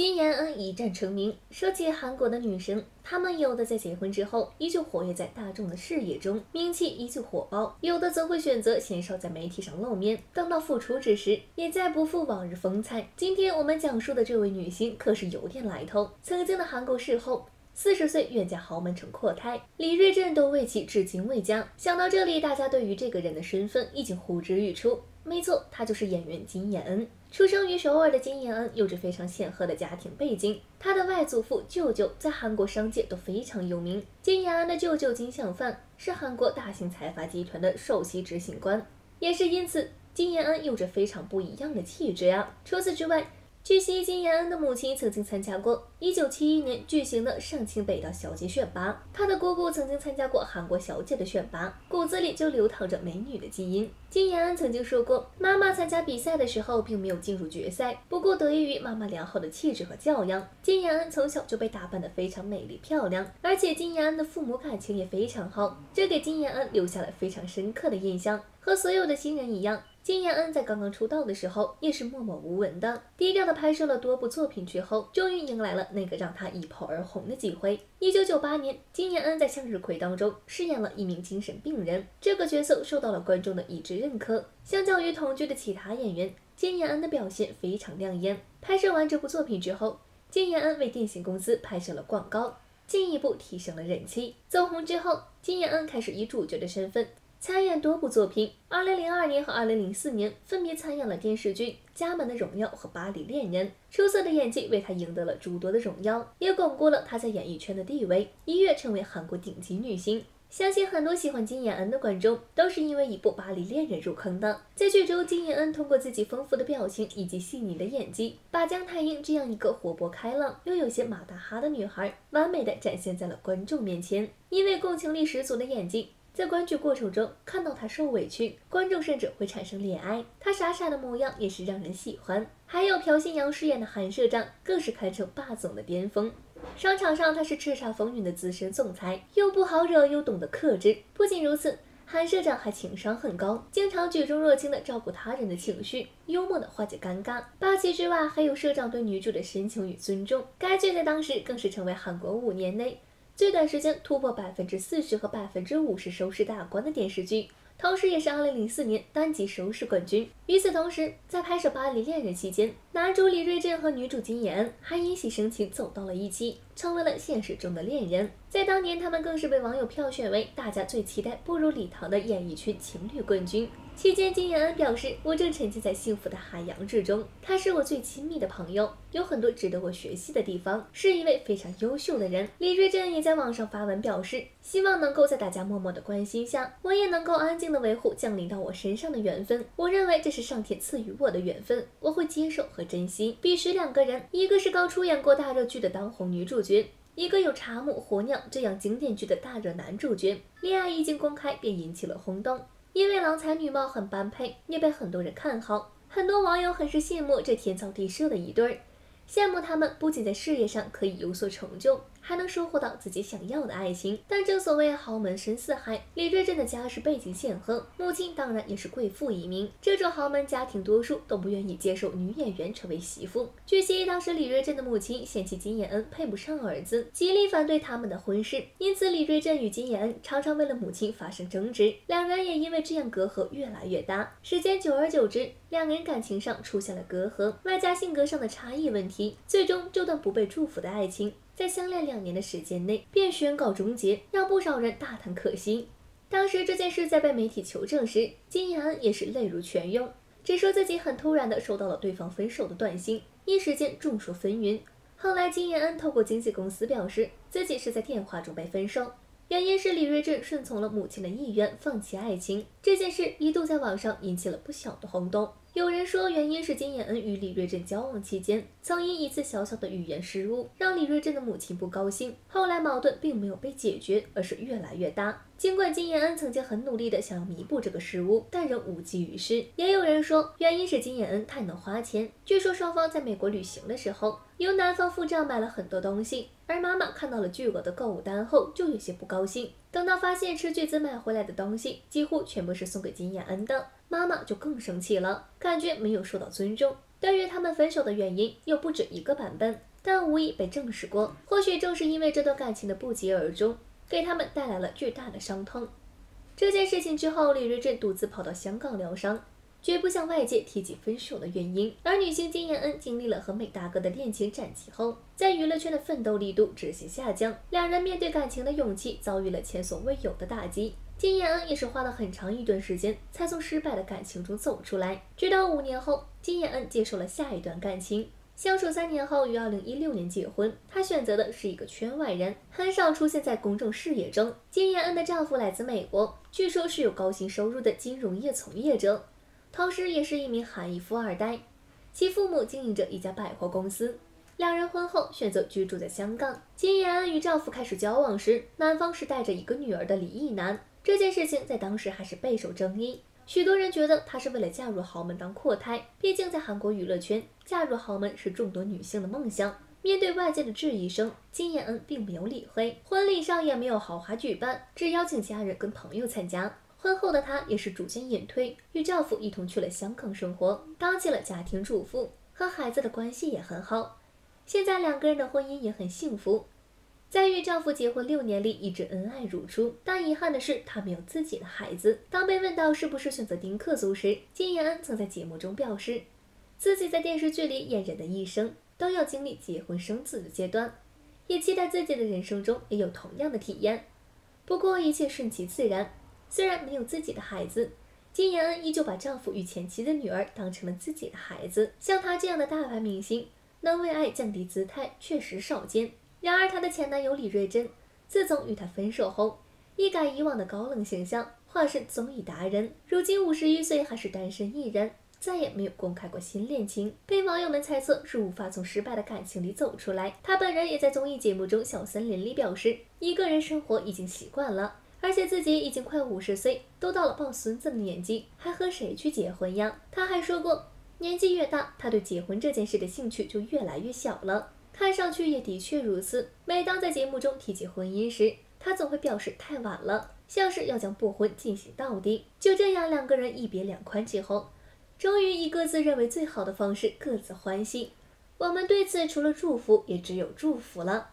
金妍恩一战成名。说起韩国的女神，她们有的在结婚之后依旧活跃在大众的视野中，名气依旧火爆；有的则会选择鲜少在媒体上露面，等到复出之时，也再不复往日风采。今天我们讲述的这位女星可是有点来头，曾经的韩国视后。四十岁远嫁豪门成阔太，李瑞镇都为其至今未嫁。想到这里，大家对于这个人的身份已经呼之欲出。没错，她就是演员金妍恩。出生于首尔的金延恩有着非常显赫的家庭背景，他的外祖父、舅舅在韩国商界都非常有名。金延恩的舅舅金相范是韩国大型财阀集团的首席执行官，也是因此，金延恩有着非常不一样的气质呀。除此之外，据悉，金延恩的母亲曾经参加过1971年举行的上清北道小姐选拔，她的姑姑曾经参加过韩国小姐的选拔，骨子里就流淌着美女的基因。金延恩曾经说过，妈妈参加比赛的时候并没有进入决赛，不过得益于妈妈良好的气质和教养，金延恩从小就被打扮得非常美丽漂亮，而且金延恩的父母感情也非常好，这给金延恩留下了非常深刻的印象。和所有的新人一样。金妍恩在刚刚出道的时候也是默默无闻的，低调的拍摄了多部作品之后，终于迎来了那个让她一炮而红的机会。一九九八年，金妍恩在向日葵当中饰演了一名精神病人，这个角色受到了观众的一致认可。相较于同剧的其他演员，金妍恩的表现非常亮眼。拍摄完这部作品之后，金妍恩为电信公司拍摄了广告，进一步提升了人气。走红之后，金妍恩开始以主角的身份。参演多部作品，二零零二年和二零零四年分别参演了电视剧《家门的荣耀》和《巴黎恋人》。出色的演技为她赢得了诸多的荣耀，也巩固了她在演艺圈的地位，一跃成为韩国顶级女星。相信很多喜欢金妍恩的观众都是因为一部《巴黎恋人》入坑的。在剧中，金妍恩通过自己丰富的表情以及细腻的演技，把姜太英这样一个活泼开朗又有些马大哈的女孩，完美的展现在了观众面前。因为共情力十足的演技。在观剧过程中看到他受委屈，观众甚至会产生怜爱。他傻傻的模样也是让人喜欢。还有朴信阳饰演的韩社长，更是堪称霸总的巅峰。商场上他是叱咤风云的资深总裁，又不好惹又懂得克制。不仅如此，韩社长还情商很高，经常举重若轻的照顾他人的情绪，幽默的化解尴尬。霸气之外，还有社长对女主的深情与尊重。该剧在当时更是成为韩国五年内。最短时间突破百分之四十和百分之五十收视大关的电视剧，同时也是二零零四年单集收视冠军。与此同时，在拍摄《巴黎恋人》期间，男主李瑞镇和女主金妍还因戏生情走到了一起，成为了现实中的恋人。在当年，他们更是被网友票选为大家最期待步入礼堂的演艺圈情侣冠军。期间，金妍安表示：“我正沉浸在幸福的海洋之中，他是我最亲密的朋友，有很多值得我学习的地方，是一位非常优秀的人。”李瑞镇也在网上发文表示：“希望能够在大家默默的关心下，我也能够安静的维护降临到我身上的缘分。我认为这是上天赐予我的缘分，我会接受和珍惜。”彼时，两个人，一个是刚出演过大热剧的当红女主角，一个有《茶木火鸟》这样经典剧的大热男主角，恋爱一经公开便引起了轰动。因为郎才女貌很般配，也被很多人看好。很多网友很是羡慕这天造地设的一对儿，羡慕他们不仅在事业上可以有所成就。还能收获到自己想要的爱情，但正所谓豪门深似海，李瑞镇的家世背景显赫，母亲当然也是贵妇一名。这种豪门家庭，多数都不愿意接受女演员成为媳妇。据悉，当时李瑞镇的母亲嫌弃金妍恩配不上儿子，极力反对他们的婚事，因此李瑞镇与金妍恩常常为了母亲发生争执，两人也因为这样隔阂越来越大。时间久而久之，两人感情上出现了隔阂，外加性格上的差异问题，最终这段不被祝福的爱情。在相恋两年的时间内便宣告终结，让不少人大叹可惜。当时这件事在被媒体求证时，金妍恩也是泪如泉涌，只说自己很突然的收到了对方分手的短信，一时间众说纷纭。后来金妍恩透过经纪公司表示，自己是在电话中被分手，原因是李瑞镇顺从了母亲的意愿，放弃爱情。这件事一度在网上引起了不小的轰动。有人说，原因是金妍恩与李瑞镇交往期间，曾因一次小小的语言失误，让李瑞镇的母亲不高兴。后来矛盾并没有被解决，而是越来越大。尽管金妍恩曾经很努力的想要弥补这个失误，但仍无济于事。也有人说，原因是金妍恩太能花钱。据说双方在美国旅行的时候，由男方付账买了很多东西，而妈妈看到了巨额的购物单后，就有些不高兴。等到发现斥巨资买回来的东西几乎全部是送给金妍恩的。妈妈就更生气了，感觉没有受到尊重。对于他们分手的原因，又不止一个版本，但无一被证实过。或许正是因为这段感情的不疾而终，给他们带来了巨大的伤痛。这件事情之后，李瑞镇独自跑到香港疗伤。绝不向外界提及分手的原因。而女星金妍恩经历了和美大哥的恋情斩击后，在娱乐圈的奋斗力度直线下降，两人面对感情的勇气遭遇了前所未有的打击。金妍恩也是花了很长一段时间才从失败的感情中走出来。直到五年后，金妍恩接受了下一段感情，相处三年后于二零一六年结婚。她选择的是一个圈外人，很少出现在公众视野中。金妍恩的丈夫来自美国，据说是有高薪收入的金融业从业者。同时，也是一名韩裔富二代，其父母经营着一家百货公司。两人婚后选择居住在香港。金妍恩与丈夫开始交往时，男方是带着一个女儿的离异男。这件事情在当时还是备受争议，许多人觉得她是为了嫁入豪门当阔太。毕竟在韩国娱乐圈，嫁入豪门是众多女性的梦想。面对外界的质疑声，金妍恩并没有理会，婚礼上也没有豪华举办，只邀请家人跟朋友参加。婚后的她也是逐渐隐退，与丈夫一同去了香港生活，当起了家庭主妇，和孩子的关系也很好。现在两个人的婚姻也很幸福，在与丈夫结婚六年里一直恩爱如初。但遗憾的是，她没有自己的孩子。当被问到是不是选择丁克族时，金妍恩曾在节目中表示，自己在电视剧里演人的一生都要经历结婚生子的阶段，也期待自己的人生中也有同样的体验。不过一切顺其自然。虽然没有自己的孩子，金妍恩依旧把丈夫与前妻的女儿当成了自己的孩子。像她这样的大牌明星，能为爱降低姿态，确实少见。然而，她的前男友李瑞珍，自从与她分手后，一改以往的高冷形象，化身综艺达人。如今五十一岁，还是单身一人，再也没有公开过新恋情，被网友们猜测是无法从失败的感情里走出来。他本人也在综艺节目中《小森林》里表示，一个人生活已经习惯了。而且自己已经快五十岁，都到了抱孙子的年纪，还和谁去结婚呀？他还说过，年纪越大，他对结婚这件事的兴趣就越来越小了。看上去也的确如此。每当在节目中提及婚姻时，他总会表示太晚了，像是要将不婚进行到底。就这样，两个人一别两宽之后，终于以各自认为最好的方式各自欢喜。我们对此除了祝福，也只有祝福了。